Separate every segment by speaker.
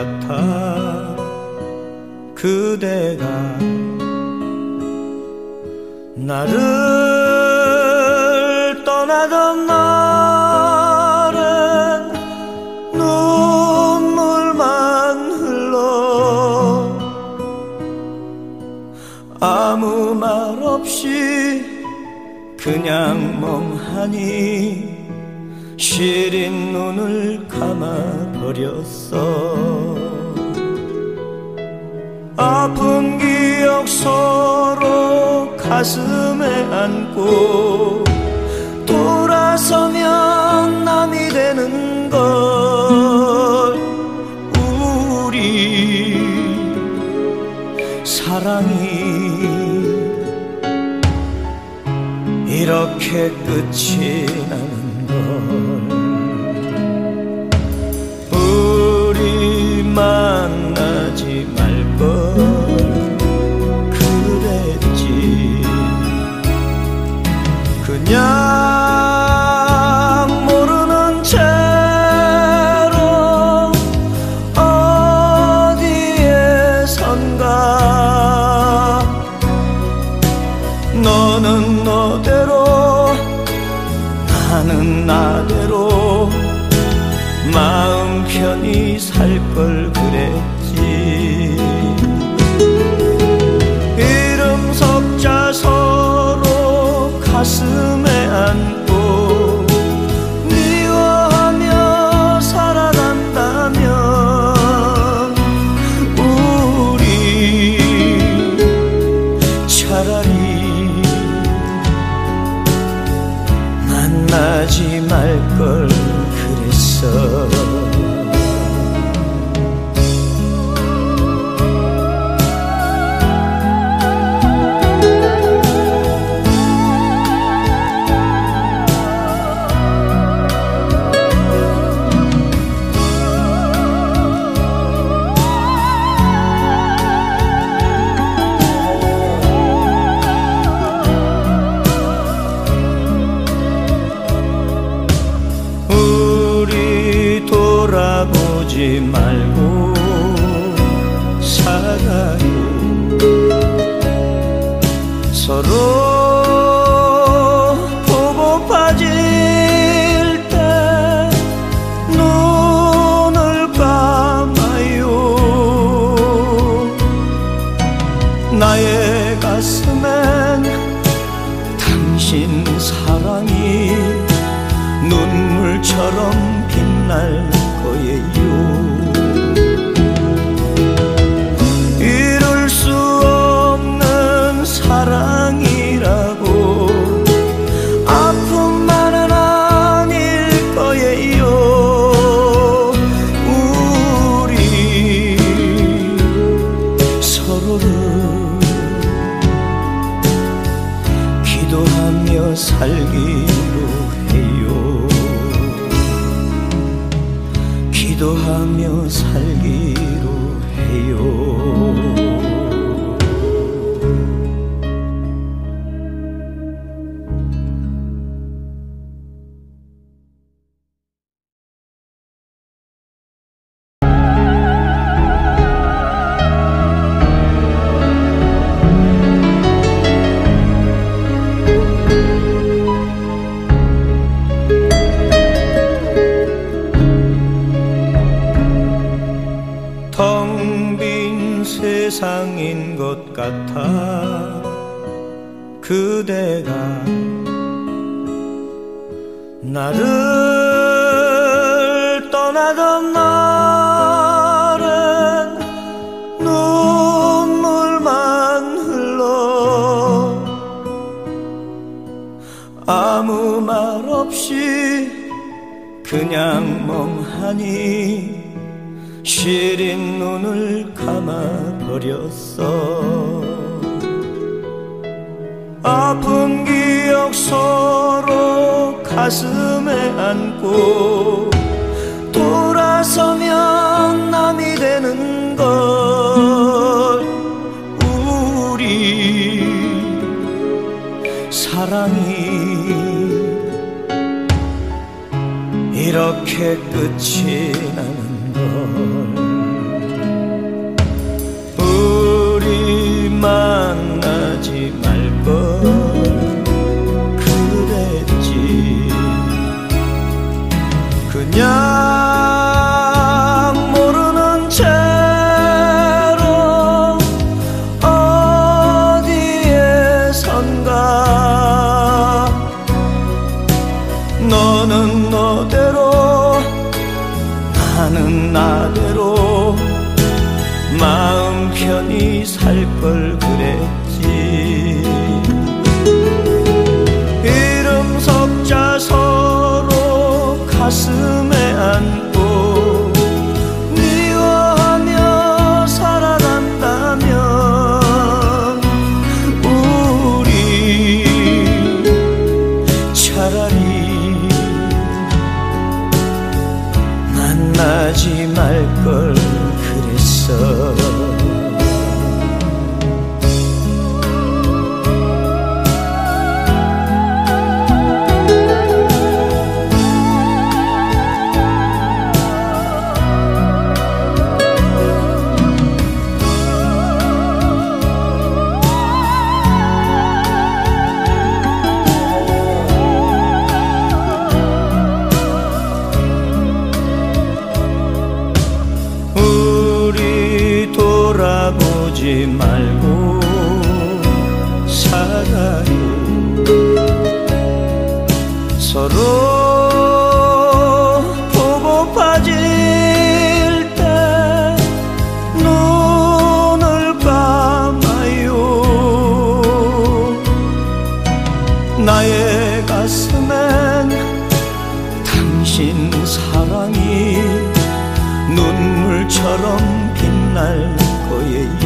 Speaker 1: 같아. 그대가 나를 떠나던 날엔 눈물만 흘러 아무 말 없이 그냥 멍하니 시린 눈을 감아버렸어. 아픈 기억 서로 가슴에 안고 돌아서면 남이 되는 걸 우리 사랑이 이렇게 끝이 난 Öl So. 기도하며 살기로 해요. 기도하며 살기로 해요. 나를 떠나던 날엔 눈물만 흘러 아무 말 없이 그냥 멍하니 시린 눈을 감아버렸어. 아픈 가슴에 안고 돌아서면 남이 되는 걸 우리 사랑이 이렇게 끝이 나는 걸 우리 만나지 말 돌아보지 말고 살아요. 서로 보고 빠질 때 눈을 감아요. 나의 가슴엔 당신 사랑이 눈물처럼 빛날 거예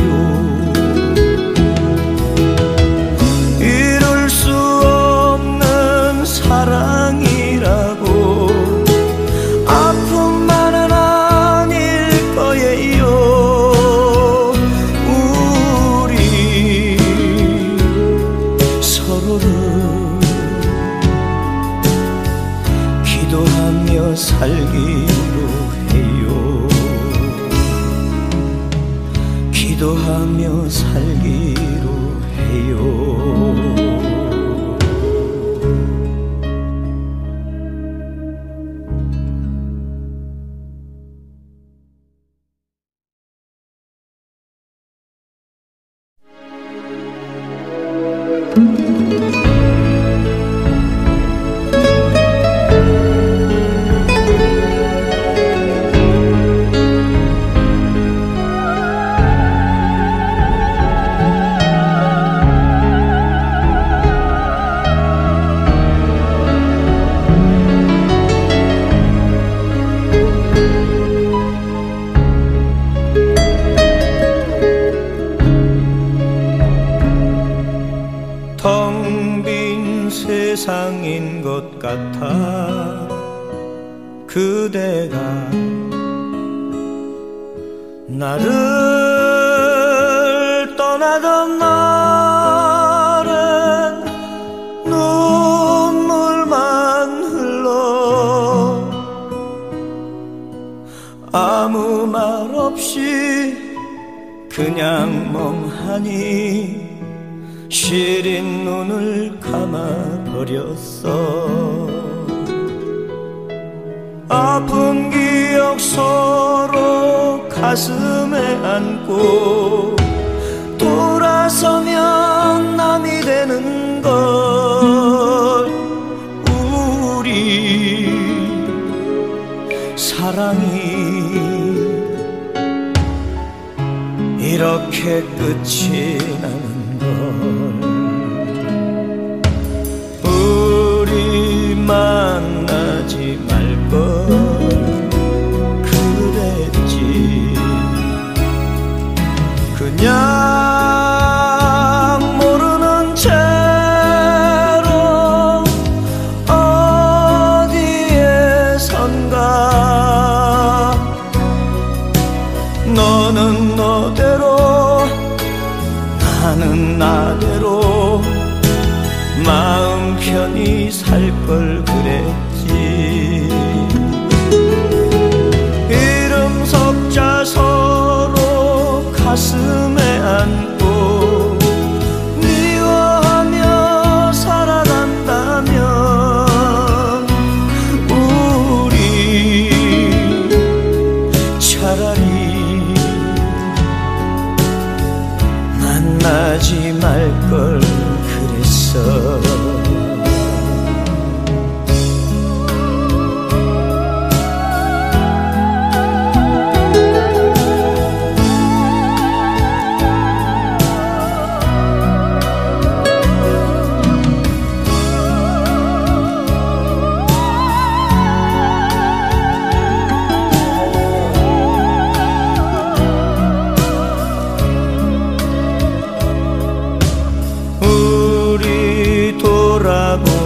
Speaker 1: 나를 떠나던 날엔 눈물만 흘러 아무 말 없이 그냥 멍하니 시린 눈을 감아버렸어. 아픈 기억 서로 가슴에 안고 돌아서면 남이 되는 걸 우리 사랑이 이렇게 끝이 나는 걸 우리 만나지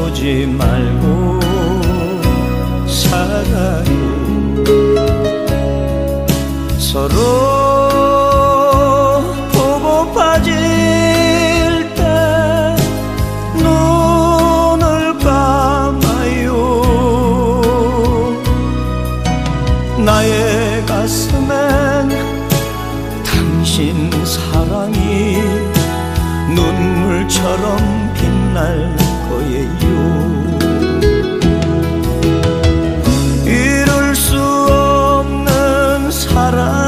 Speaker 1: 돌아보지 말고 살아요. 서로 보고 빠질 때 눈을 감아요. 나의 가슴엔 당신 사랑이 눈물처럼 빛날 거예요. 이룰 수 없는 사랑